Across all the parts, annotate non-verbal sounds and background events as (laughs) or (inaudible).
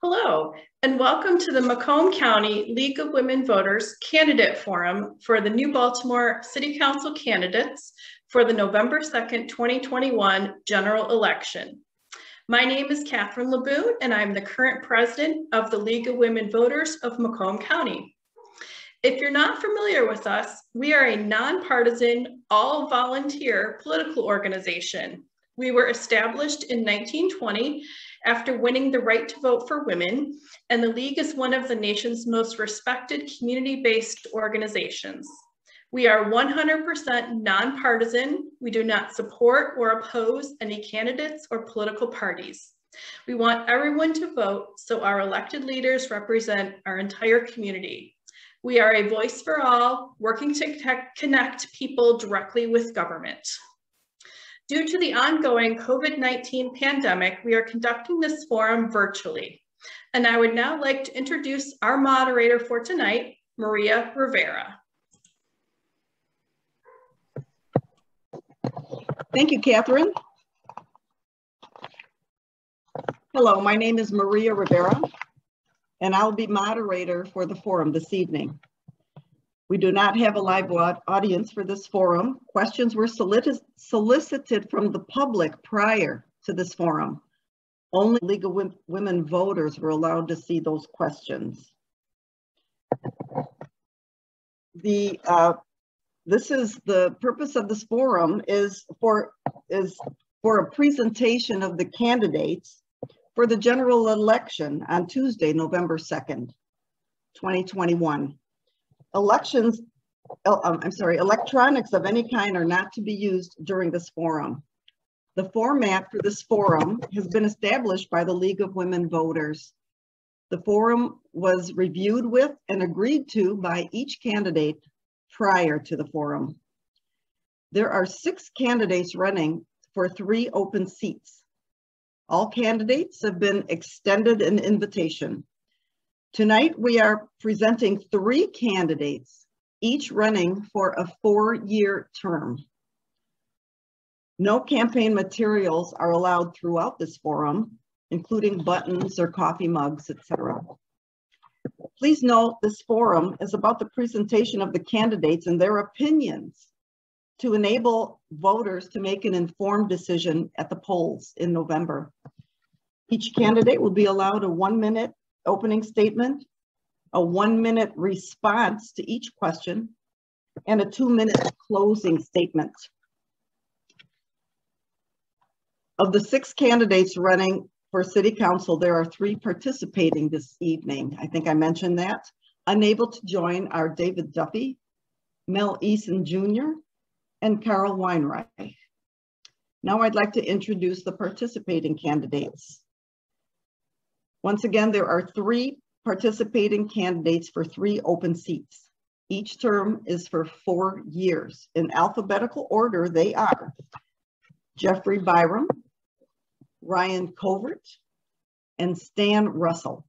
Hello, and welcome to the Macomb County League of Women Voters Candidate Forum for the New Baltimore City Council candidates for the November 2nd, 2021 general election. My name is Catherine Laboon, and I'm the current president of the League of Women Voters of Macomb County. If you're not familiar with us, we are a nonpartisan, all volunteer political organization. We were established in 1920 after winning the right to vote for women, and the League is one of the nation's most respected community-based organizations. We are 100% nonpartisan. We do not support or oppose any candidates or political parties. We want everyone to vote so our elected leaders represent our entire community. We are a voice for all, working to connect people directly with government. Due to the ongoing COVID-19 pandemic, we are conducting this forum virtually. And I would now like to introduce our moderator for tonight, Maria Rivera. Thank you, Catherine. Hello, my name is Maria Rivera, and I'll be moderator for the forum this evening. We do not have a live audience for this forum. Questions were solicited from the public prior to this forum. Only League of Women voters were allowed to see those questions. The uh, this is the purpose of this forum is for is for a presentation of the candidates for the general election on Tuesday, November 2nd, 2021 elections, oh, um, I'm sorry, electronics of any kind are not to be used during this forum. The format for this forum has been established by the League of Women Voters. The forum was reviewed with and agreed to by each candidate prior to the forum. There are six candidates running for three open seats. All candidates have been extended an invitation. Tonight, we are presenting three candidates, each running for a four-year term. No campaign materials are allowed throughout this forum, including buttons or coffee mugs, etc. Please note this forum is about the presentation of the candidates and their opinions to enable voters to make an informed decision at the polls in November. Each candidate will be allowed a one minute opening statement, a one minute response to each question, and a two minute closing statement. Of the six candidates running for city council, there are three participating this evening. I think I mentioned that. Unable to join are David Duffy, Mel Eason Jr., and Carol Weinreich. Now I'd like to introduce the participating candidates. Once again, there are three participating candidates for three open seats. Each term is for four years. In alphabetical order, they are Jeffrey Byram, Ryan Covert, and Stan Russell.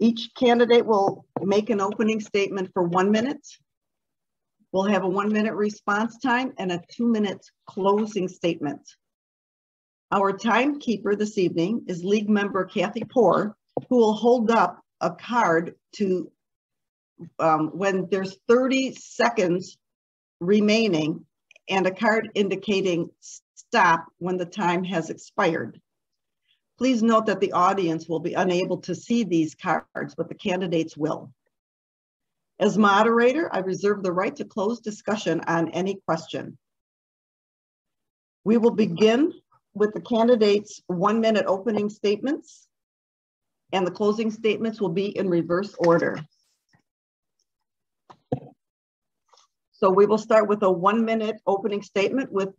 Each candidate will make an opening statement for one minute. We'll have a one minute response time and a two minute closing statement. Our timekeeper this evening is league member Kathy Poor, who will hold up a card to um, when there's 30 seconds remaining and a card indicating stop when the time has expired. Please note that the audience will be unable to see these cards, but the candidates will. As moderator, I reserve the right to close discussion on any question. We will begin with the candidates' one minute opening statements and the closing statements will be in reverse order. So we will start with a one minute opening statement with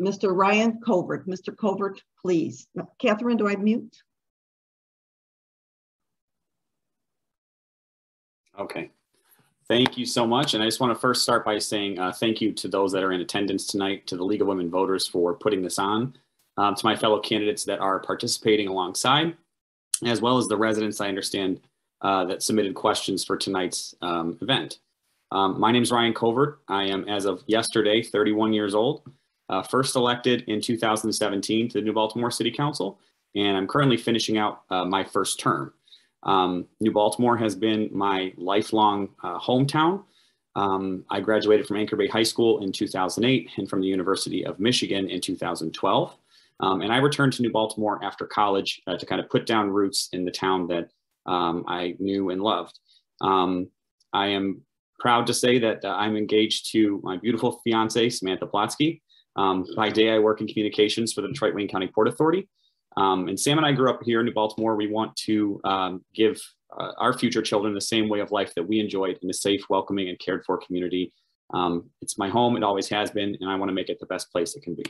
Mr. Ryan Covert. Mr. Covert, please. Catherine, do I mute? Okay. Thank you so much. And I just want to first start by saying uh, thank you to those that are in attendance tonight, to the League of Women Voters for putting this on um, to my fellow candidates that are participating alongside, as well as the residents I understand uh, that submitted questions for tonight's um, event. Um, my name is Ryan Covert. I am, as of yesterday, 31 years old. Uh, first elected in 2017 to the New Baltimore City Council, and I'm currently finishing out uh, my first term. Um, New Baltimore has been my lifelong uh, hometown. Um, I graduated from Anchor Bay High School in 2008 and from the University of Michigan in 2012. Um, and I returned to New Baltimore after college uh, to kind of put down roots in the town that um, I knew and loved. Um, I am proud to say that uh, I'm engaged to my beautiful fiance, Samantha Plotsky. Um, by day, I work in communications for the Detroit Wayne County Port Authority. Um, and Sam and I grew up here in New Baltimore. We want to um, give uh, our future children the same way of life that we enjoyed in a safe, welcoming, and cared for community. It's my home, it always has been, and I want to make it the best place it can be.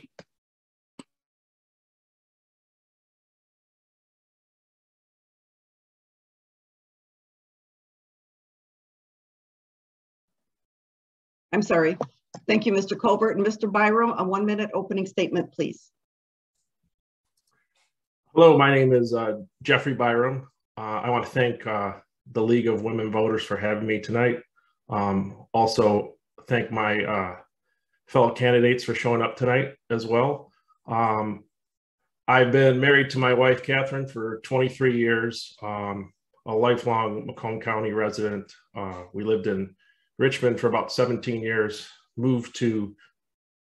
I'm sorry. Thank you, Mr. Colbert and Mr. Byram. A one minute opening statement, please. Hello, my name is uh, Jeffrey Byram. Uh, I want to thank uh, the League of Women Voters for having me tonight. Um, also, thank my uh, fellow candidates for showing up tonight as well. Um, I've been married to my wife, Catherine, for 23 years, um, a lifelong Macomb County resident. Uh, we lived in Richmond for about 17 years, moved to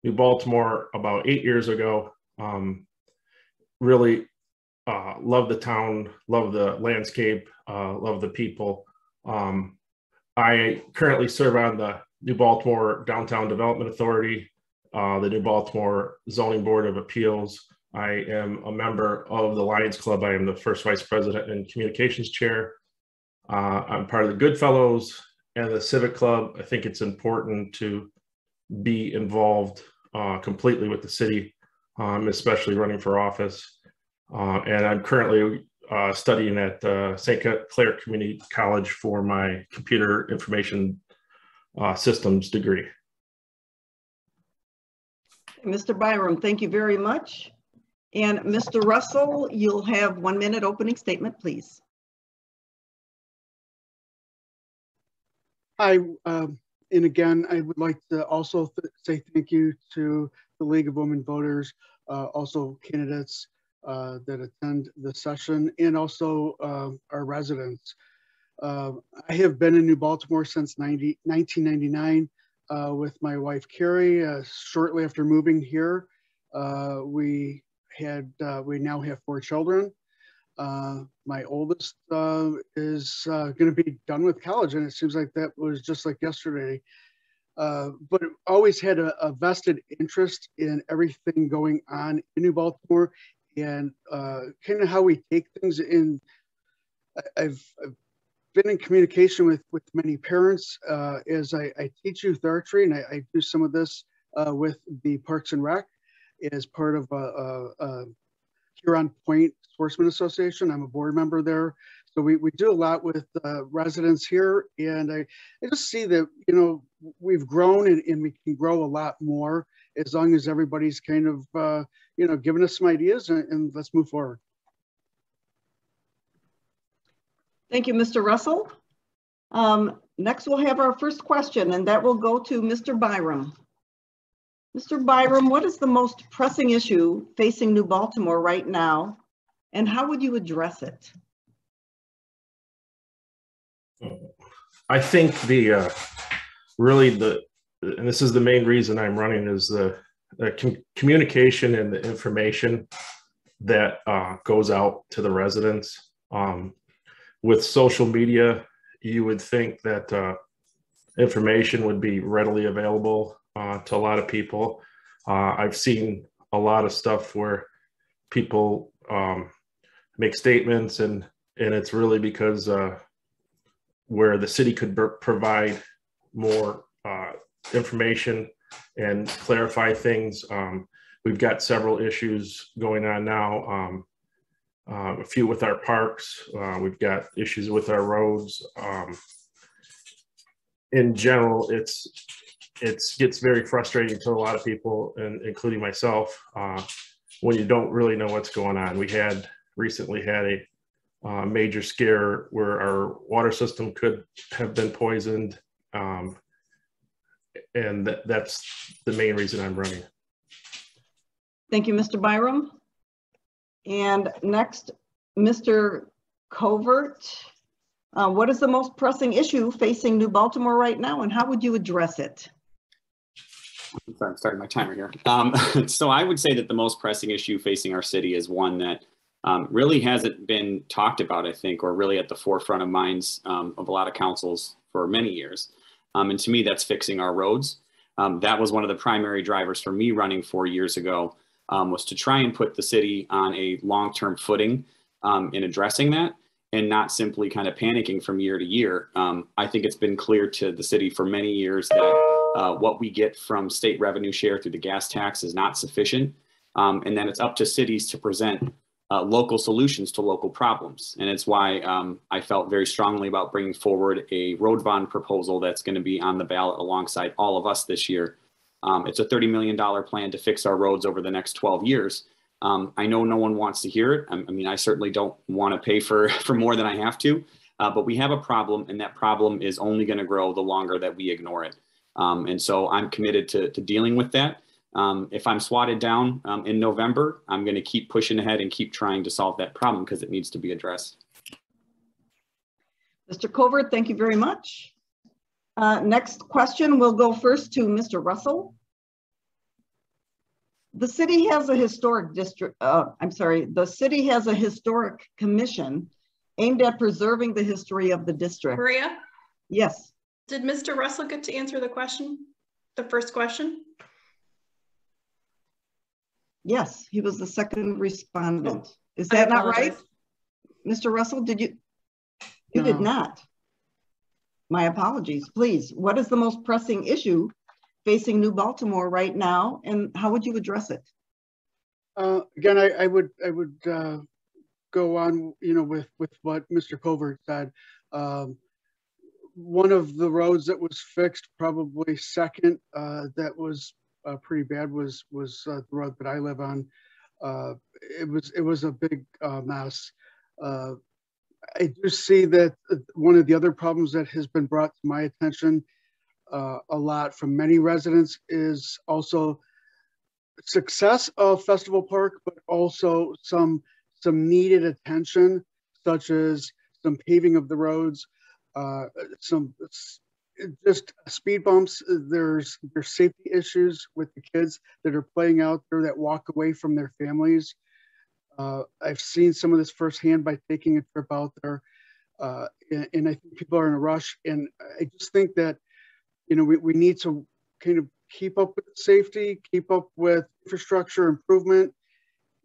New Baltimore about eight years ago. Um, really uh, love the town, love the landscape, uh, love the people. Um, I currently serve on the New Baltimore Downtown Development Authority, uh, the New Baltimore Zoning Board of Appeals. I am a member of the Lions Club. I am the first vice president and communications chair. Uh, I'm part of the Goodfellows and the Civic Club. I think it's important to be involved uh, completely with the city, um, especially running for office. Uh, and I'm currently uh, studying at uh, St. Clair Community College for my computer information uh, systems degree. Mr. Byram, thank you very much. And Mr. Russell, you'll have one minute opening statement, please. Hi, um, and again, I would like to also th say thank you to the League of Women Voters, uh, also candidates uh, that attend the session, and also uh, our residents. Uh, I have been in New Baltimore since 90, 1999 uh, with my wife Carrie. Uh, shortly after moving here, we had we now have four children. Uh, my oldest uh, is uh, going to be done with college, and it seems like that was just like yesterday. Uh, but always had a, a, vested interest in everything going on in New Baltimore and uh, kind of how we take things in. I've, I've, been in communication with, with many parents uh, as I, I, teach youth archery, and I, I do some of this with the Parks and Rec as part of a, a, a Huron Point Sportsman Association. I'm a board member there. So we, we do a lot with uh, residents here. And I, I just see that, you know, we've grown and, and we can grow a lot more as long as everybody's kind of, uh, you know, giving us some ideas and, and let's move forward. Thank you, Mr. Russell. Um, next, we'll have our first question, and that will go to Mr. Byram. Mr. Byram, what is the most pressing issue facing New Baltimore right now, and how would you address it? I think the uh, really the and this is the main reason I'm running is the, the com communication and the information that uh, goes out to the residents. Um, with social media, you would think that uh, information would be readily available uh, to a lot of people. Uh, I've seen a lot of stuff where people um, make statements and and it's really because uh, where the city could provide more uh, information and clarify things. Um, we've got several issues going on now. Um, uh, a few with our parks. Uh, we've got issues with our roads. Um, in general, it's it gets very frustrating to a lot of people, and including myself, uh, when you don't really know what's going on. We had recently had a uh, major scare where our water system could have been poisoned, um, and th that's the main reason I'm running. Thank you, Mr. Byram. And next, Mr. Covert. Uh, what is the most pressing issue facing New Baltimore right now and how would you address it? Sorry, I'm starting my timer here. Um, (laughs) so I would say that the most pressing issue facing our city is one that um, really hasn't been talked about, I think, or really at the forefront of minds um, of a lot of councils for many years. Um, and to me, that's fixing our roads. Um, that was one of the primary drivers for me running four years ago um, was to try and put the city on a long-term footing in addressing that and not simply kind of panicking from year to year. I think it's been clear to the city for many years that uh, what we get from state revenue share through the gas tax is not sufficient. Um, and then it's up to cities to present uh, local solutions to local problems. And it's why um, I felt very strongly about bringing forward a road bond proposal that's going to be on the ballot alongside all of us this year. Um, it's a $30 million plan to fix our roads over the next 12 years. Um, I know no one wants to hear it. I, I mean, I certainly don't want to pay for, (laughs) for more than I have to, uh, but we have a problem and that problem is only going to grow the longer that we ignore it. Um, and so I'm committed to, to dealing with that. Um, if I'm swatted down um, in November, I'm going to keep pushing ahead and keep trying to solve that problem because it needs to be addressed. Mr. Covert, thank you very much. Uh, next question, we'll go first to Mr. Russell. The city has a historic district, uh, I'm sorry, the city has a historic commission aimed at preserving the history of the district. Maria? Yes. Did Mr. Russell get to answer the question? The first question? Yes, he was the second respondent. Oh, Is that not right? Mr. Russell, did you? You no. did not. My apologies. Please, what is the most pressing issue facing New Baltimore right now and how would you address it? Uh, again, I, I, would I would uh, go on, you know, with with what Mr. Covert said. Um, one of the roads that was fixed, probably second, uh, that was uh, pretty bad was was uh, the road that I live on. Uh, it was it was a big uh, mess. Uh, I do see that one of the other problems that has been brought to my attention a lot from many residents is also success of Festival Park, but also some some needed attention, such as some paving of the roads, uh, some just speed bumps. There's there's safety issues with the kids that are playing out there that walk away from their families. Uh, I've seen some of this firsthand by taking a trip out there, uh, and, and, I think people are in a rush. And I just think that you know we, we need to kind of keep up with safety, keep up with infrastructure improvement,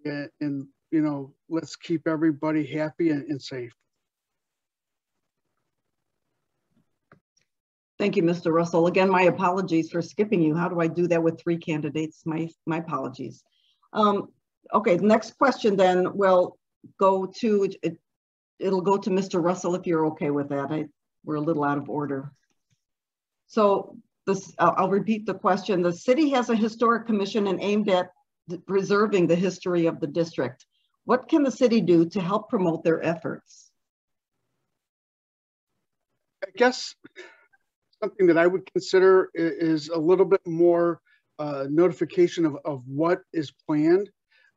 and, and you know let's keep everybody happy and, and safe. Thank you, Mr. Russell. Again, my apologies for skipping you. How do I do that with three candidates? My, my apologies. Um, okay, the next question then will go to, it, it'll go to Mr. Russell if you're okay with that. I, we're a little out of order. So this, I'll repeat the question. The city has a historic commission and aimed at preserving the history of the district. What can the city do to help promote their efforts? I guess something that I would consider is a little bit more uh, notification of, of what is planned.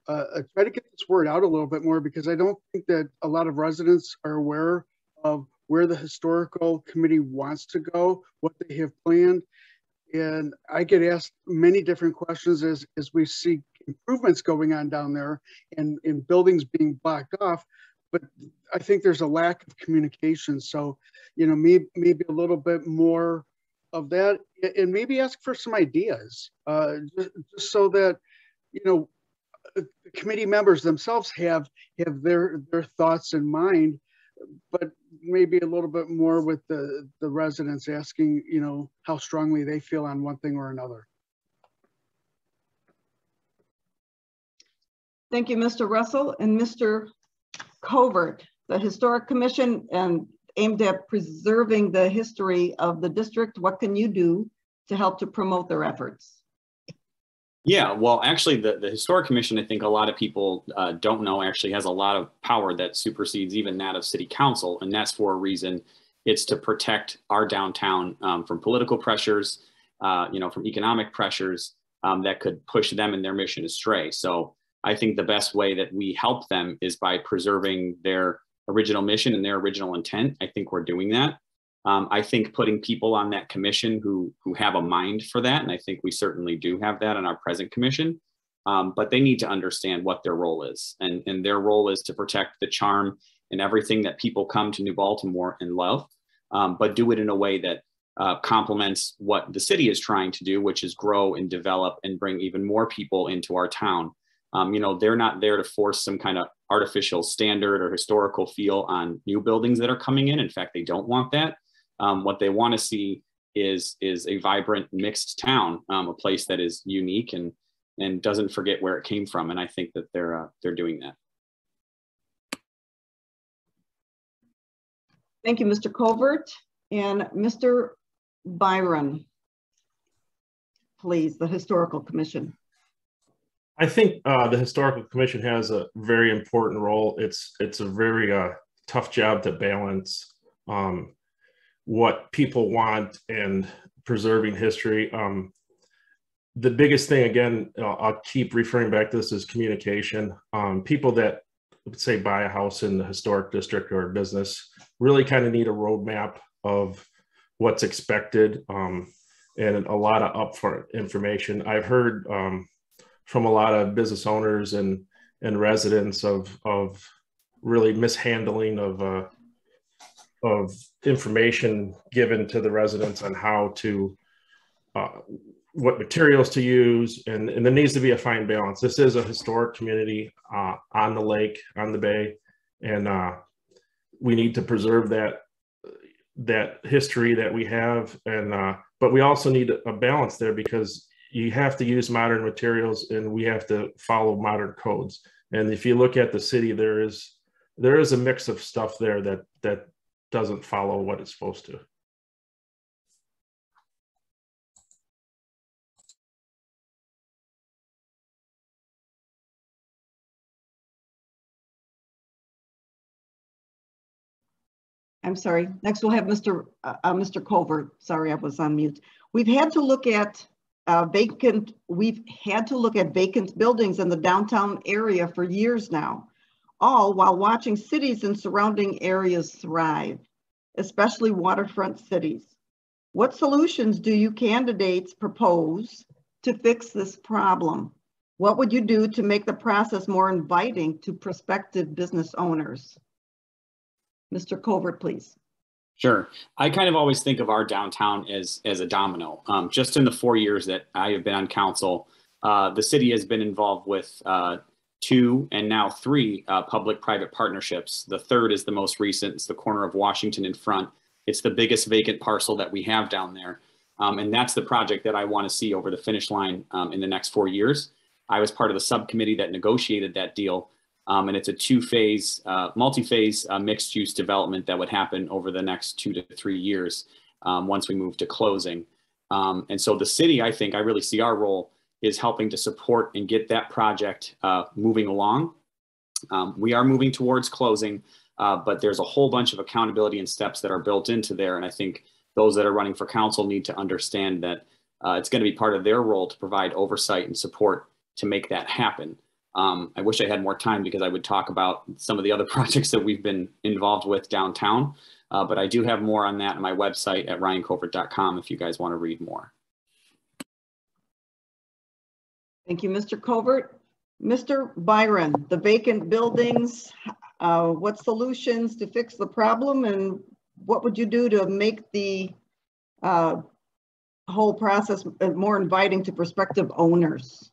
Uh, I try to get this word out a little bit more because I don't think that a lot of residents are aware of where the historical committee wants to go, what they have planned. And I get asked many different questions as, as we see improvements going on down there and, and buildings being blocked off but I think there's a lack of communication. So, you know, maybe, maybe a little bit more of that and maybe ask for some ideas uh, just, just so that, you know, the committee members themselves have have their their thoughts in mind, but maybe a little bit more with the the residents asking, you know, how strongly they feel on one thing or another. Thank you, Mr. Russell and Mr. Covert, the Historic Commission and aimed at preserving the history of the district. What can you do to help to promote their efforts? Yeah, well, actually, the, the Historic Commission, I think a lot of people uh, don't know, actually has a lot of power that supersedes even that of City Council. And that's for a reason. It's to protect our downtown um, from political pressures, uh, you know, from economic pressures um, that could push them and their mission astray. So I think the best way that we help them is by preserving their original mission and their original intent. I think we're doing that. Um, I think putting people on that commission who who have a mind for that, and I think we certainly do have that in our present commission. Um, but they need to understand what their role is, and and their role is to protect the charm and everything that people come to New Baltimore and love, um, but do it in a way that uh, complements what the city is trying to do, which is grow and develop and bring even more people into our town. Um, you know, they're not there to force some kind of artificial standard or historical feel on new buildings that are coming in. In fact, they don't want that. Um, what they want to see is is a vibrant mixed town, um, a place that is unique and and doesn't forget where it came from. And I think that they're uh, they're doing that. Thank you, Mr. Covert and Mr. Byron. Please, the Historical Commission. I think uh, the historical commission has a very important role. It's it's a very uh, tough job to balance um, what people want and preserving history. Um, the biggest thing, again, I'll keep referring back to this is communication. Um, people that say buy a house in the historic district or business really kind of need a roadmap of what's expected um, and a lot of upfront information. I've heard um, from a lot of business owners and and residents of of really mishandling of uh, of information given to the residents on how to uh, what materials to use. And, and there needs to be a fine balance. This is a historic community uh, on the lake on the bay. And uh, we need to preserve that that history that we have. And uh, but we also need a balance there because you have to use modern materials and we have to follow modern codes. And if you look at the city, there is there is a mix of stuff there that that doesn't follow what it's supposed to. I'm sorry. Next, we'll have Mr. Uh, uh, Mr. Culver. Sorry, I was on mute. We've had to look at uh, vacant, we've had to look at vacant buildings in the downtown area for years now, all while watching cities and surrounding areas thrive, especially waterfront cities. What solutions do you candidates propose to fix this problem? What would you do to make the process more inviting to prospective business owners? Mr. Covert, please. Sure. I kind of always think of our downtown as as a domino. Um, just in the four years that I have been on council, uh, the city has been involved with uh, two and now three uh, public-private partnerships. The third is the most recent. It's the corner of Washington in front. It's the biggest vacant parcel that we have down there. Um, and that's the project that I want to see over the finish line um, in the next four years. I was part of the subcommittee that negotiated that deal. Um, and it's a two-phase, uh, multi-phase uh, mixed-use development that would happen over the next two to three years um, once we move to closing. Um, and so the city, I think, I really see our role is helping to support and get that project uh, moving along. Um, we are moving towards closing, uh, but there's a whole bunch of accountability and steps that are built into there. And I think those that are running for council need to understand that uh, it's going to be part of their role to provide oversight and support to make that happen. Um, I wish I had more time because I would talk about some of the other (laughs) projects that we've been involved with downtown. Uh, but I do have more on that on my website at ryancovert.com if you guys want to read more. Thank you, Mr. Covert. Mr. Byron, the vacant buildings, uh, what solutions to fix the problem and what would you do to make the uh, whole process more inviting to prospective owners?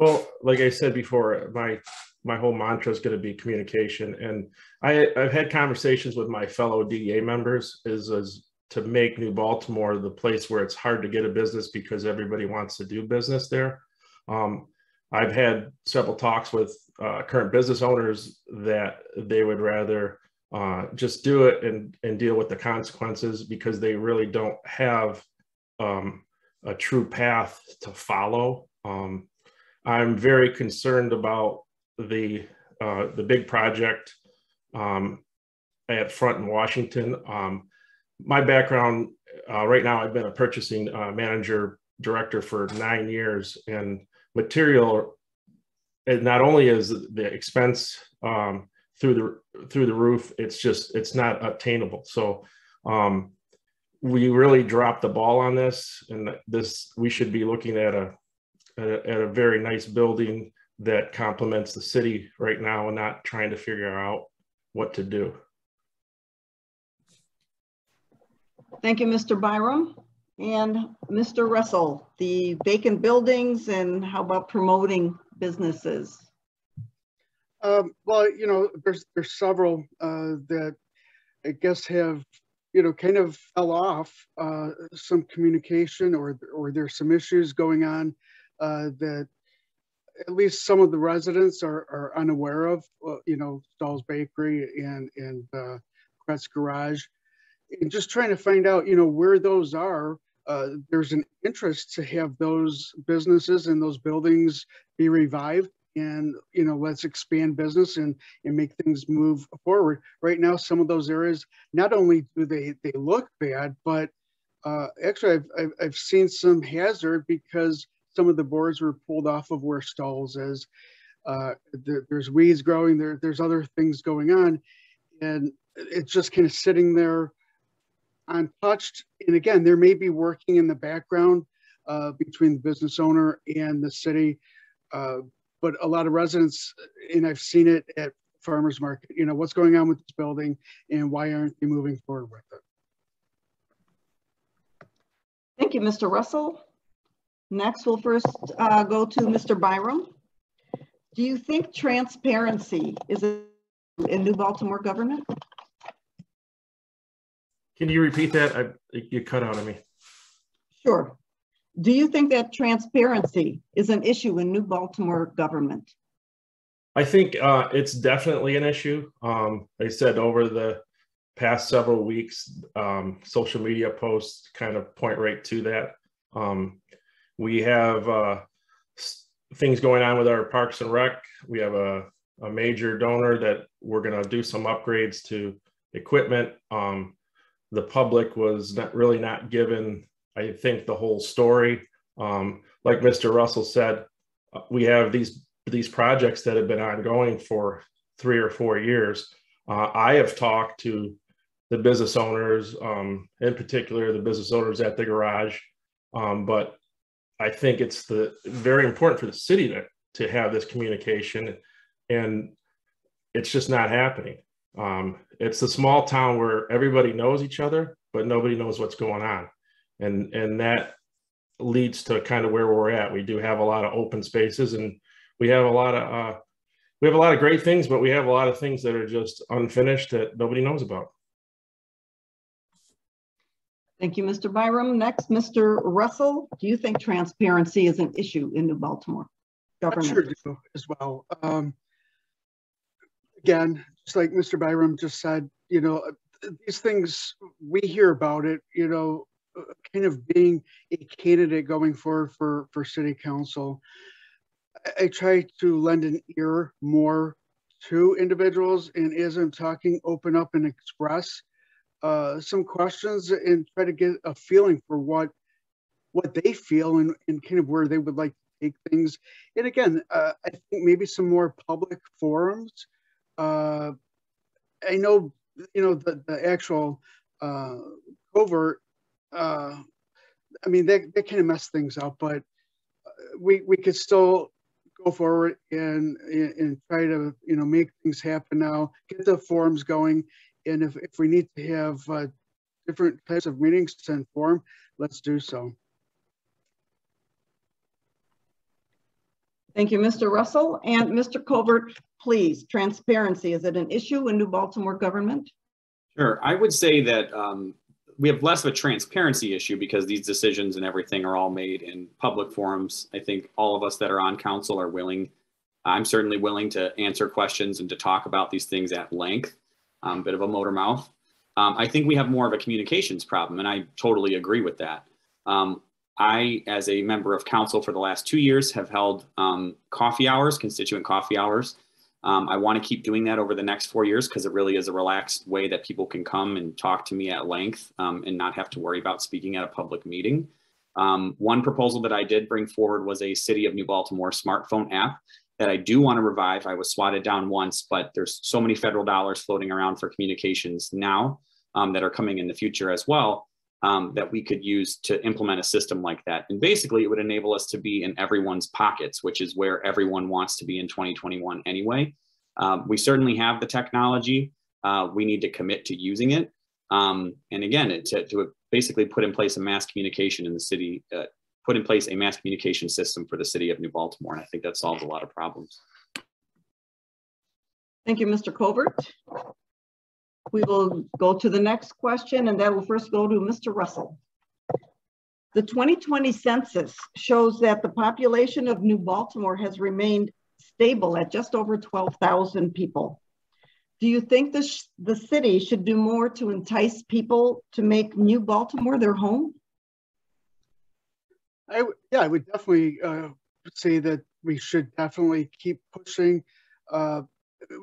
Well, like I said before, my my whole mantra is going to be communication, and I I've had conversations with my fellow DDA members is is to make New Baltimore the place where it's hard to get a business because everybody wants to do business there. Um, I've had several talks with uh, current business owners that they would rather uh, just do it and, and deal with the consequences because they really don't have um, a true path to follow. Um, I'm very concerned about the uh, the big project um, at Front in Washington. Um, my background uh, right now, I've been a purchasing uh, manager director for nine years, and material, not only is the expense um, through the through the roof, it's just it's not attainable. So um, we really dropped the ball on this, and this we should be looking at a at a, at a very nice building that complements the city right now, and not trying to figure out what to do. Thank you, Mr. Byram. And Mr. Russell, the vacant buildings and how about promoting businesses? Um, well, you know, there's there's several uh, that I guess have you know kind of fell off uh, some communication or or there's some issues going on uh, that at least some of the residents are, are unaware of. Uh, you know, Stahl's Bakery and and uh, Garage, and just trying to find out you know where those are. Uh, there's an interest to have those businesses and those buildings be revived and you know let's expand business and and make things move forward right now some of those areas not only do they they look bad but uh, actually I've, I've, I've seen some hazard because some of the boards were pulled off of where Stahl's is uh, there, there's weeds growing there there's other things going on and it's just kind of sitting there untouched and again there may be working in the background uh, between the business owner and the city uh, but a lot of residents, and I've seen it at farmers market, you know, what's going on with this building and why aren't they moving forward with it? Thank you, Mr. Russell. Next, we'll first uh, go to Mr. Byram. Do you think transparency is in New Baltimore government? Can you repeat that? I, you cut out of me. Sure. Do you think that transparency is an issue in New Baltimore government? I think uh, it's definitely an issue. Um, I said over the past several weeks, um, social media posts kind of point right to that. Um, we have uh, things going on with our Parks and Rec. We have a, a major donor that we're going to do some upgrades to equipment. Um, the public was not really not given I think the whole story. Um, like Mr. Russell said, uh, we have these these projects that have been ongoing for three or four years. Uh, I have talked to the business owners, um, in particular the business owners at the garage, um, but I think it's the very important for the city to to have this communication, and it's just not happening. Um, it's a small town where everybody knows each other, but nobody knows what's going on and and that leads to kind of where we're at. We do have a lot of open spaces, and we have a lot of uh, we have a lot of great things, but we have a lot of things that are just unfinished that nobody knows about. Thank you, Mr. Byram. Next, Mr. Russell. Do you think transparency is an issue in New Baltimore government? I sure do as well. Um, again, just like Mr. Byram just said, you know, these things we hear about it, you know, kind of being a candidate going forward for, for city council, I, I try to lend an ear more to individuals and as I'm talking, open up and express uh, some questions and try to get a feeling for what what they feel and, and kind of where they would like to take things. And again, uh, I think maybe some more public forums. Uh, I know, you know, the, the actual uh, COVID uh, I mean, they, they kind of mess things up, but uh, we, we could still go forward and, and try to, you know, make things happen now, get the forums going. And if, if we need to have uh, different types of meetings to inform, let's do so. Thank you, Mr. Russell. And Mr. Covert, please, transparency, is it an issue in New Baltimore government? Sure. I would say that um, we have less of a transparency issue because these decisions and everything are all made in public forums. I think all of us that are on council are willing. I'm certainly willing to answer questions and to talk about these things at length. Um, bit of a motor mouth. Um, I think we have more of a communications problem, and I totally agree with that. Um, I, as a member of council for the last two years, have held um, coffee hours, constituent coffee hours, um, I want to keep doing that over the next four years because it really is a relaxed way that people can come and talk to me at length um, and not have to worry about speaking at a public meeting. One proposal that I did bring forward was a City of New Baltimore smartphone app that I do want to revive. I was swatted down once, but there's so many federal dollars floating around for communications now um, that are coming in the future as well um, that we could use to implement a system like that. And basically, it would enable us to be in everyone's pockets, which is where everyone wants to be in 2021 anyway. Um, we certainly have the technology. Uh, we need to commit to using it. Um, and again, it, to, to, basically put in place a mass communication in the city, uh, put in place a mass communication system for the city of New Baltimore. And I think that solves a lot of problems. Thank you, Mr. Covert. We will go to the next question and that will first go to Mr. Russell. The 2020 census shows that the population of New Baltimore has remained stable at just over 12,000 people. Do you think the, the city should do more to entice people to make New Baltimore their home? I, yeah, I would definitely uh, say that we should definitely keep pushing. Uh,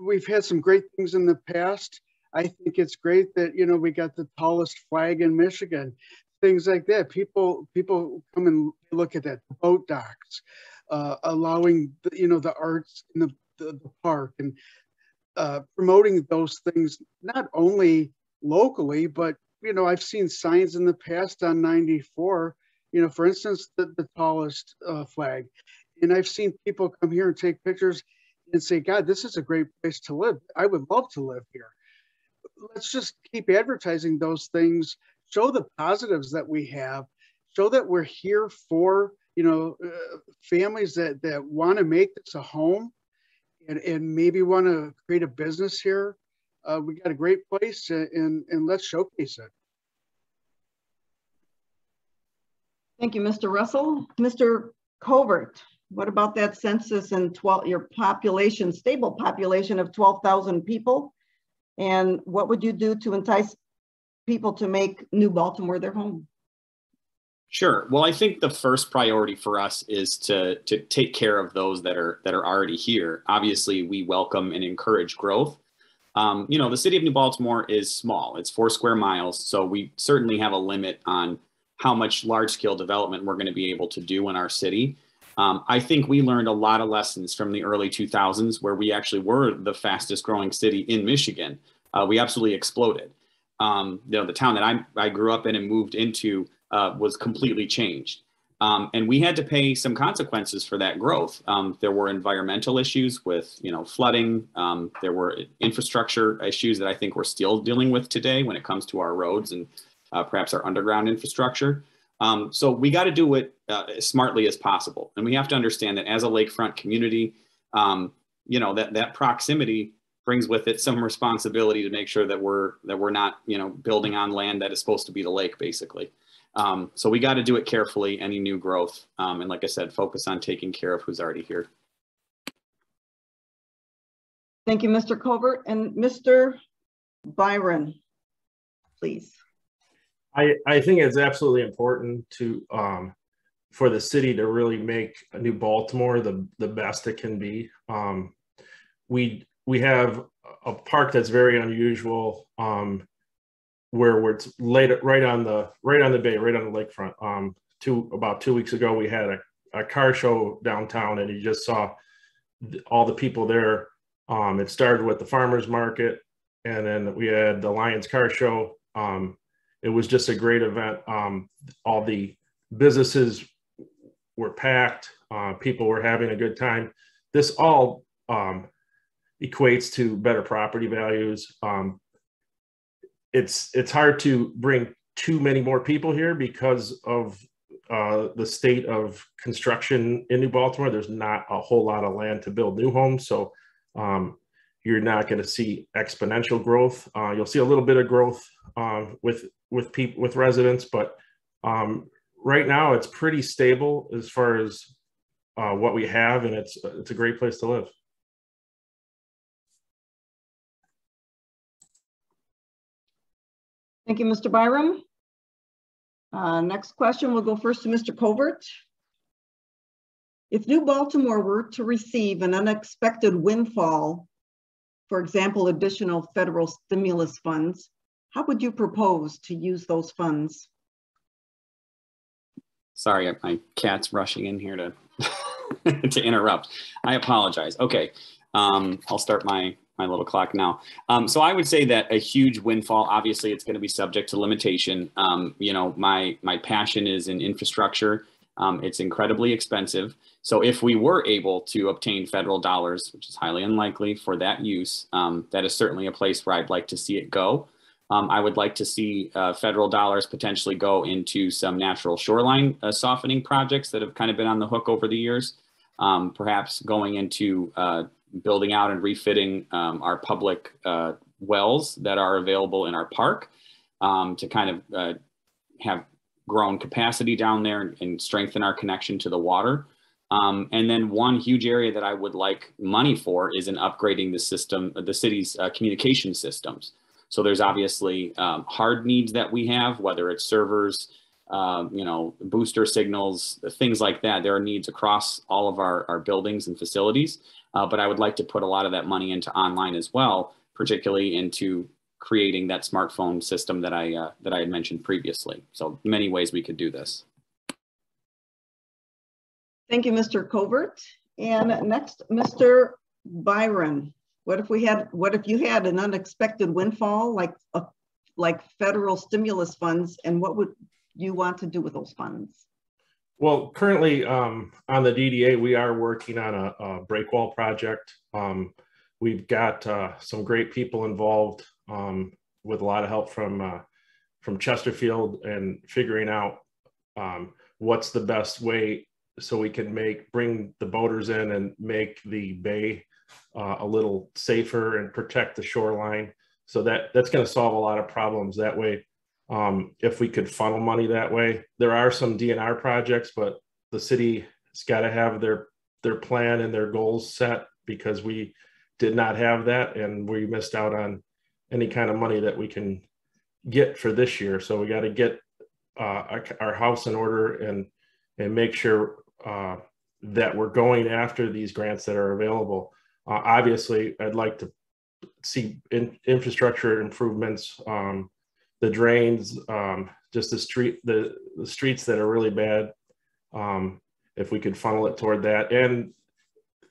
we've had some great things in the past. I think it's great that you know we got the tallest flag in Michigan, things like that. People people come and look at that boat docks, uh, allowing the, you know the arts in the, the, the park and uh, promoting those things not only locally but you know I've seen signs in the past on 94. You know, for instance, the, the tallest uh, flag, and I've seen people come here and take pictures and say, God, this is a great place to live. I would love to live here. Let's just keep advertising those things. Show the positives that we have. Show that we're here for you know uh, families that that want to make this a home and, and maybe want to create a business here. Uh, we got a great place and and let's showcase it thank you mr russell mr covert what about that census and 12 your population stable population of 12,000 people and what would you do to entice people to make New Baltimore their home? Sure. Well, I think the first priority for us is to to take care of those that are that are already here. Obviously, we welcome and encourage growth. Um, you know, the city of New Baltimore is small; it's four square miles, so we certainly have a limit on how much large scale development we're going to be able to do in our city. Um, I think we learned a lot of lessons from the early 2000s where we actually were the fastest growing city in Michigan. Uh, we absolutely exploded. Um, you know, the town that I, I grew up in and moved into uh, was completely changed. Um, and we had to pay some consequences for that growth. Um, there were environmental issues with, you know, flooding. Um, there were infrastructure issues that I think we're still dealing with today when it comes to our roads and uh, perhaps our underground infrastructure. Um, so we got to do it uh, as smartly as possible. And we have to understand that as a lakefront community, um, you know, that, that proximity brings with it some responsibility to make sure that we're, that we're not, you know, building on land that is supposed to be the lake basically. Um, so we got to do it carefully, any new growth. Um, and like I said, focus on taking care of who's already here. Thank you, Mr. Covert and Mr. Byron, please. I, I think it's absolutely important to um, for the city to really make a New Baltimore the the best it can be. Um, we we have a park that's very unusual, um, where it's laid right on the right on the bay, right on the lakefront. Um, two about two weeks ago, we had a, a car show downtown, and you just saw all the people there. Um, it started with the farmers market, and then we had the Lions Car Show. Um, it was just a great event. Um, all the businesses were packed. Uh, people were having a good time. This all um, equates to better property values. Um, it's it's hard to bring too many more people here because of uh, the state of construction in New Baltimore. There's not a whole lot of land to build new homes, so um, you're not going to see exponential growth. Uh, you'll see a little bit of growth uh, with with people with residents, but um, right now it's pretty stable as far as uh, what we have, and it's it's a great place to live. Thank you, Mr. Byram. Uh, next question, we'll go first to Mr. Covert. If New Baltimore were to receive an unexpected windfall, for example, additional federal stimulus funds, how would you propose to use those funds? Sorry, my cat's rushing in here to (laughs) to interrupt. I apologize. Okay, um, I'll start my my little clock now. Um, so I would say that a huge windfall. Obviously, it's going to be subject to limitation. Um, you know, my my passion is in infrastructure. Um, it's incredibly expensive. So if we were able to obtain federal dollars, which is highly unlikely for that use, um, that is certainly a place where I'd like to see it go. Um, I would like to see uh, federal dollars potentially go into some natural shoreline uh, softening projects that have kind of been on the hook over the years. Um, perhaps going into uh, building out and refitting um, our public uh, wells that are available in our park um, to kind of uh, have grown capacity down there and strengthen our connection to the water. Um, and then one huge area that I would like money for is in upgrading the system, the city's uh, communication systems. So there's obviously um, hard needs that we have, whether it's servers, um, you know, booster signals, things like that. There are needs across all of our, our buildings and facilities. Uh, but I would like to put a lot of that money into online as well, particularly into creating that smartphone system that I uh, that I had mentioned previously. So many ways we could do this. Thank you, Mr. Covert. And next, Mr. Byram. What if we had, what if you had an unexpected windfall like a, like federal stimulus funds and what would you want to do with those funds? Well, currently um, on the DDA, we are working on a, a break wall project. Um, we've got uh, some great people involved um, with a lot of help from uh, from Chesterfield and figuring out um, what's the best way so we can make bring the boaters in and make the bay uh, a little safer and protect the shoreline. So that that's going to solve a lot of problems that way. Um, if we could funnel money that way, there are some DNR projects, but the city has got to have their their plan and their goals set because we did not have that and we missed out on any kind of money that we can get for this year. So we got to get uh, our, house in order and and make sure uh, that we're going after these grants that are available. Uh, obviously, I'd like to see in, infrastructure improvements, um, the drains, um, just the street, the, the streets that are really bad. Um, if we could funnel it toward that and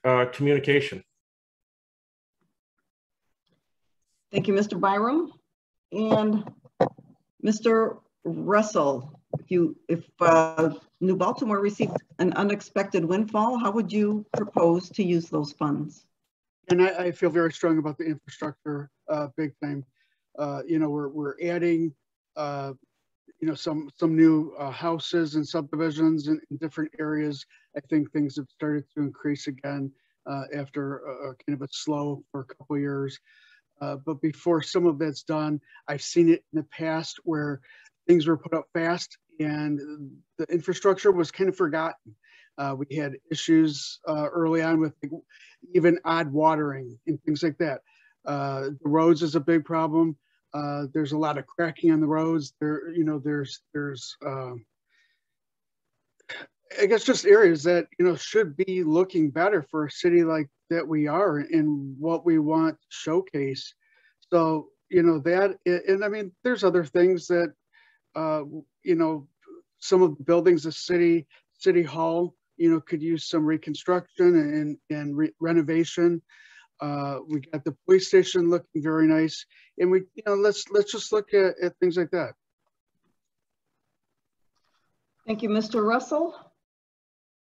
uh, communication. Thank you, Mr. Byram. And Mr. Russell, if you if uh, New Baltimore received an unexpected windfall, how would you propose to use those funds? And I, I feel very strong about the infrastructure, uh, big time. Uh, you know, we're, we're adding, uh, you know, some some new uh, houses and subdivisions in, in, different areas. I think things have started to increase again uh, after a, a, kind of a slow for a couple years. Uh, but before some of that's done, I've seen it in the past where things were put up fast and the infrastructure was kind of forgotten. Uh, we had issues uh, early on with even odd watering and things like that. Uh, the roads is a big problem. Uh, there's a lot of cracking on the roads. There, you know, there's there's um, I guess just areas that you know should be looking better for a city like that we are and what we want showcase. So you know that, and I mean, there's other things that uh, you know, some of the buildings, the city city hall you know, could use some reconstruction and, and re renovation. Uh, we got the police station looking very nice. And we, you know, let's, let's just look at, at things like that. Thank you, Mr. Russell.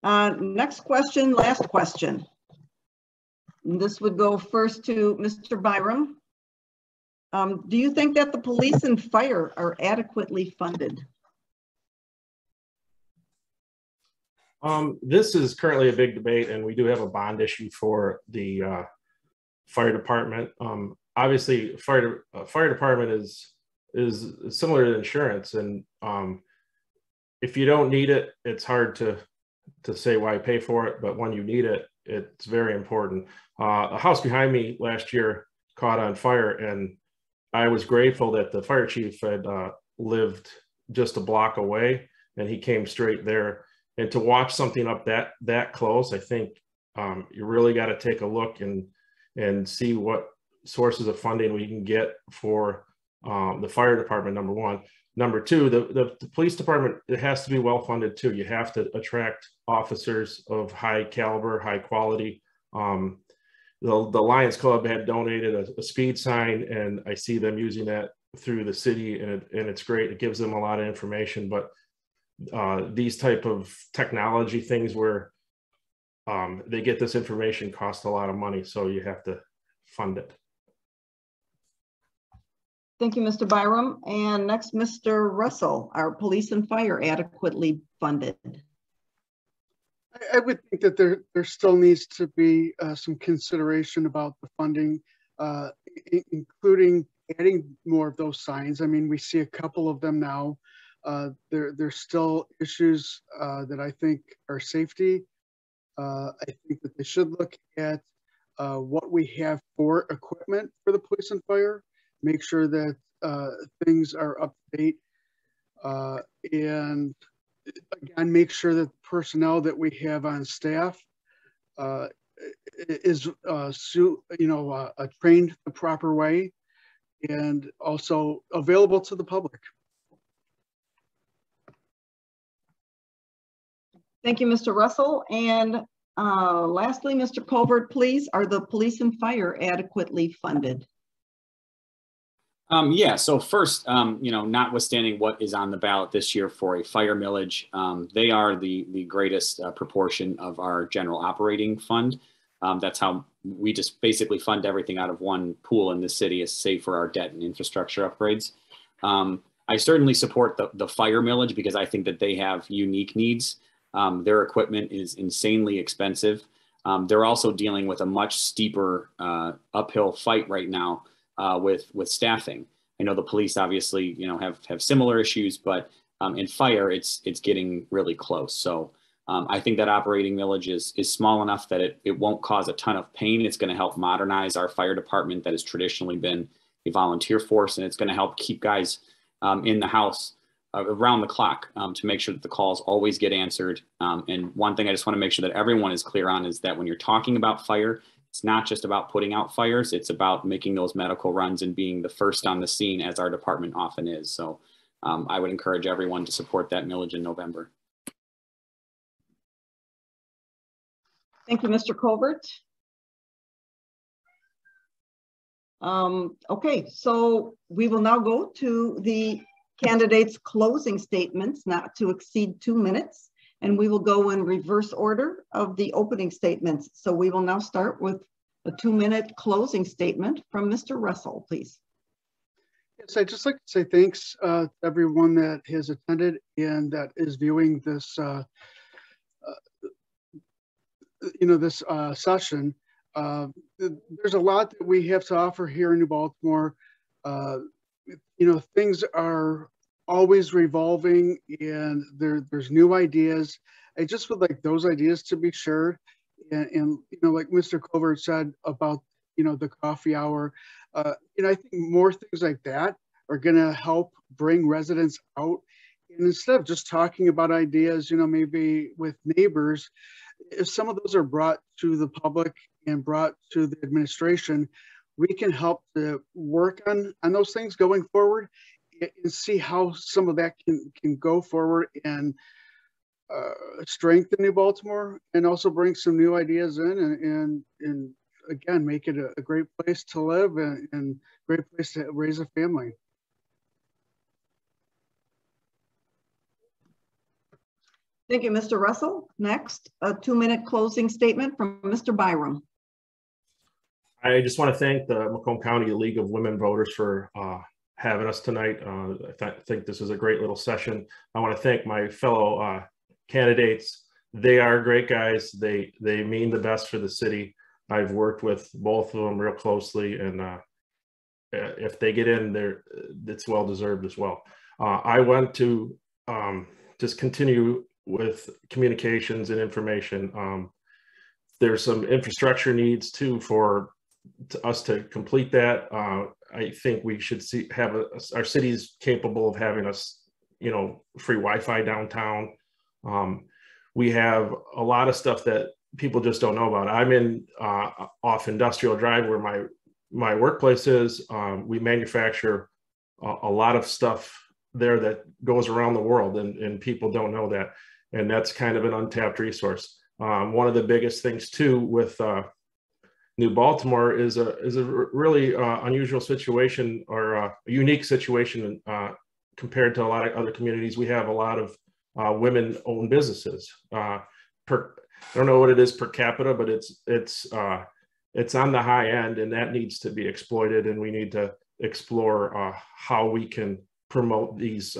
Uh, next question, last question. This would go first to Mr. Byram. Um, do you think that the police and fire are adequately funded? Um, this is currently a big debate, and we do have a bond issue for the uh, fire department. Um, obviously, fire uh, fire department is is similar to insurance, and um, if you don't need it, it's hard to to say why pay for it. But when you need it, it's very important. Uh, a house behind me last year caught on fire, and I was grateful that the fire chief had uh, lived just a block away, and he came straight there and to watch something up that that close, I think um, you really got to take a look and and see what sources of funding we can get for um, the fire department, number one. Number two, the, the, the, police department, it has to be well funded too. You have to attract officers of high caliber, high quality. Um, the, the Lions Club had donated a, a, speed sign and I see them using that through the city and, it, and it's great. It gives them a lot of information, but uh, these type of technology things where um, they get this information cost a lot of money. So you have to fund it. Thank you, Mr. Byram. And next, Mr. Russell, are police and fire adequately funded? I would think that there, there still needs to be uh, some consideration about the funding, uh, including adding more of those signs. I mean, we see a couple of them now. Uh, there, there's still issues uh, that I think are safety. Uh, I think that they should look at uh, what we have for equipment for the police and fire make sure that uh, things are up to date, and again, make sure that personnel that we have on staff is, you know, trained the proper way and also available to the public. Thank you, Mr. Russell. And uh, lastly, Mr. Covert, please, are the police and fire adequately funded? Um, yeah, so first, um, you know, notwithstanding what is on the ballot this year for a fire millage, um, they are the, the greatest uh, proportion of our general operating fund. Um, that's how we just basically fund everything out of one pool in the city, save for our debt and infrastructure upgrades. Um, I certainly support the, the fire millage because I think that they have unique needs. Um, their equipment is insanely expensive. they're also dealing with a much steeper uh, uphill fight right now uh, with with staffing. I know the police obviously you know have have similar issues, but um, in fire it's it's getting really close. So um, I think that operating millage is is small enough that it it won't cause a ton of pain. It's going to help modernize our fire department that has traditionally been a volunteer force, and it's going to help keep guys um, in the house around the clock um, to make sure that the calls always get answered. Um, and one thing I just want to make sure that everyone is clear on is that when you're talking about fire, it's not just about putting out fires, it's about making those medical runs and being the first on the scene as our department often is. So um, I would encourage everyone to support that millage in November. Thank you, Mr. Covert. Um, okay, so we will now go to the candidates' closing statements, not to exceed two minutes and we will go in reverse order of the opening statements. So we will now start with a two minute closing statement from Mr. Russell, please. Yes, I'd just like to say thanks uh, everyone that has attended and that is viewing this, uh, uh, you know, this uh, session. Uh, there's a lot that we have to offer here in New Baltimore. You know, things are always revolving and there there's new ideas. I just would like those ideas to be shared. And, and you know, like Mr. Covert said about, you know, the coffee hour, uh, you know, I think more things like that are going to help bring residents out. And instead of just talking about ideas, you know, maybe with neighbors, if some of those are brought to the public and brought to the administration, we can help to work on, on those things going forward and see how some of that can, can go forward and uh, strengthen New Baltimore and also bring some new ideas in and, and, and again, make it a, a great place to live and, and great place to raise a family. Thank you, Mr. Russell. Next, a two-minute closing statement from Mr. Byram. I just want to thank the Macomb County League of Women Voters for uh, having us tonight. Uh, I th think this is a great little session. I want to thank my fellow uh, candidates. They are great guys. They they mean the best for the city. I've worked with both of them real closely, and uh, if they get in, there, it's well deserved as well. Uh, I want to um, just continue with communications and information. Um, there's some infrastructure needs too for to us to complete that. Uh, I think we should see have a, our cities capable of having us, you know, free Wi-Fi downtown. Um, we have a lot of stuff that people just don't know about. I'm in uh, off Industrial Drive where my my workplace is. Um, we manufacture a, a lot of stuff there that goes around the world and, and people don't know that. And that's kind of an untapped resource. Um, one of the biggest things too with uh, New Baltimore is a is a really uh, unusual situation or uh, a unique situation uh, compared to a lot of other communities. We have a lot of uh, women-owned businesses. Uh, per I don't know what it is per capita, but it's it's it's on the high end, and that needs to be exploited. And we need to explore how we can promote these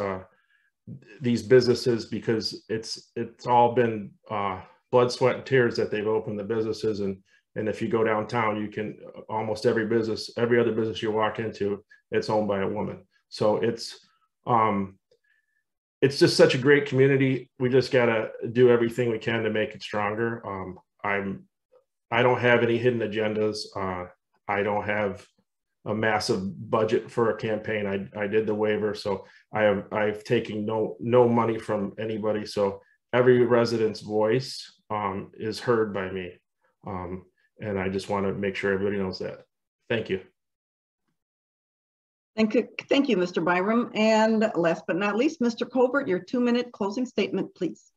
these businesses because it's it's all been blood, sweat, and tears that they've opened the businesses and and if you go downtown, you can almost every business, every other business you walk into, it's owned by a woman. So it's um, it's just such a great community. We just gotta do everything we can to make it stronger. Um, I'm I don't have any hidden agendas. Uh, I don't have a massive budget for a campaign. I, I did the waiver, so I have I've taken no no money from anybody. So every resident's voice um, is heard by me. Um, and I just want to make sure everybody knows that. Thank you. Thank you, thank you, Mr. Byram. And last but not least, Mr. Covert, your two-minute closing statement, please.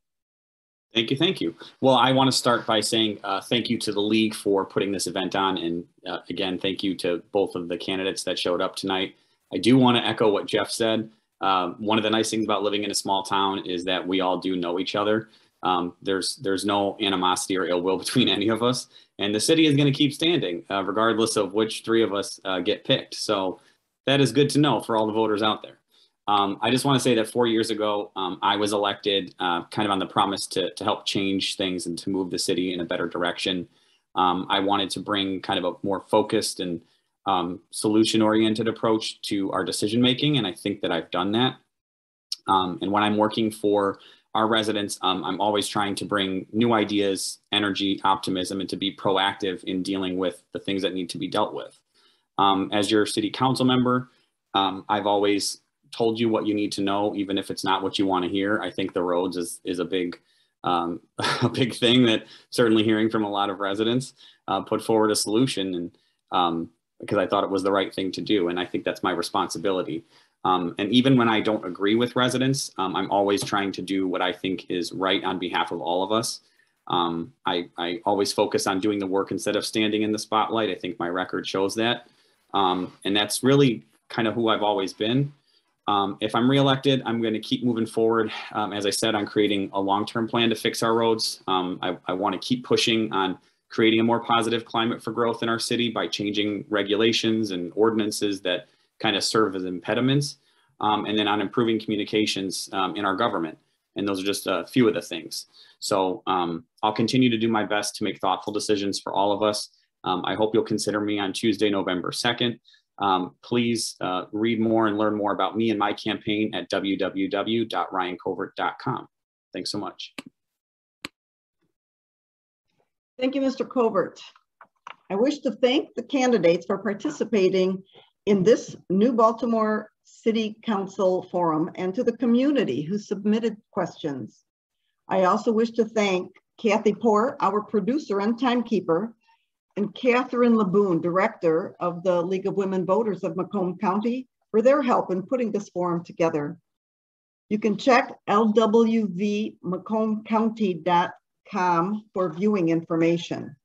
Thank you, thank you. Well, I want to start by saying uh, thank you to the league for putting this event on, and uh, again, thank you to both of the candidates that showed up tonight. I do want to echo what Jeff said. Uh, one of the nice things about living in a small town is that we all do know each other. Um, there's there's no animosity or ill will between any of us, and the city is going to keep standing uh, regardless of which three of us uh, get picked. So that is good to know for all the voters out there. Um, I just want to say that four years ago, um, I was elected uh, kind of on the promise to, to help change things and to move the city in a better direction. Um, I wanted to bring kind of a more focused and um, solution oriented approach to our decision making, and I think that I've done that. Um, and when I'm working for our residents, um, I'm always trying to bring new ideas, energy, optimism, and to be proactive in dealing with the things that need to be dealt with. Um, as your city council member, um, I've always told you what you need to know, even if it's not what you want to hear. I think the roads is, is a big um, (laughs) a big thing that certainly hearing from a lot of residents uh, put forward a solution and um, because I thought it was the right thing to do. And I think that's my responsibility. Um, and even when I don't agree with residents, um, I'm always trying to do what I think is right on behalf of all of us. Um, I, I, always focus on doing the work instead of standing in the spotlight. I think my record shows that. Um, and that's really kind of who I've always been. Um, if I'm reelected, I'm going to keep moving forward, um, as I said, on creating a long-term plan to fix our roads. I, I want to keep pushing on creating a more positive climate for growth in our city by changing regulations and ordinances that kind of serve as impediments. Um, and then on improving communications um, in our government. And those are just a few of the things. So um, I'll continue to do my best to make thoughtful decisions for all of us. Um, I hope you'll consider me on Tuesday, November 2nd. Um, please uh, read more and learn more about me and my campaign at www.ryancovert.com. Thanks so much. Thank you, Mr. Covert. I wish to thank the candidates for participating in this New Baltimore City Council forum and to the community who submitted questions. I also wish to thank Kathy Poor, our producer and timekeeper, and Catherine Laboon, director of the League of Women Voters of Macomb County, for their help in putting this forum together. You can check lwvmacombcounty.com for viewing information.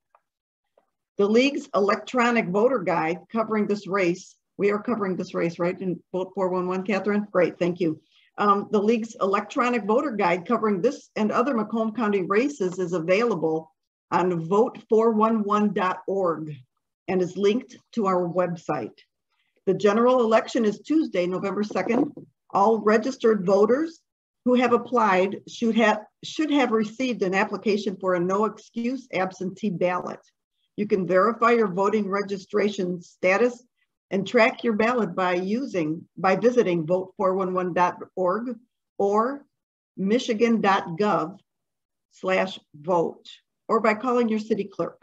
The League's electronic voter guide covering this race we are covering this race, right? In vote 411, Catherine? Great, thank you. Um, the league's electronic voter guide covering this and other Macomb County races is available on vote411.org and is linked to our website. The general election is Tuesday, November 2nd. All registered voters who have applied should have, should have received an application for a no excuse absentee ballot. You can verify your voting registration status and track your ballot by using, by visiting vote411.org or michigan.gov slash vote, or by calling your city clerk.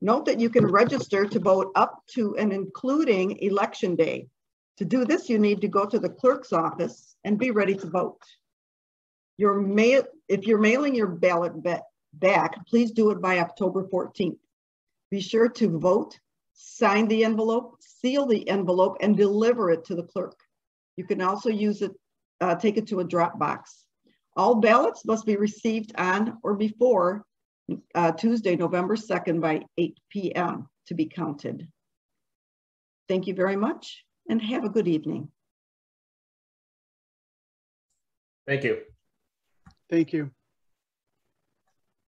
Note that you can register to vote up to and including election day. To do this, you need to go to the clerk's office and be ready to vote. Your mail, if you're mailing your ballot back, please do it by October 14th. Be sure to vote sign the envelope, seal the envelope, and deliver it to the clerk. You can also use it, uh, take it to a drop box. All ballots must be received on or before uh, Tuesday, November 2nd by 8 p.m. to be counted. Thank you very much and have a good evening. Thank you. Thank you.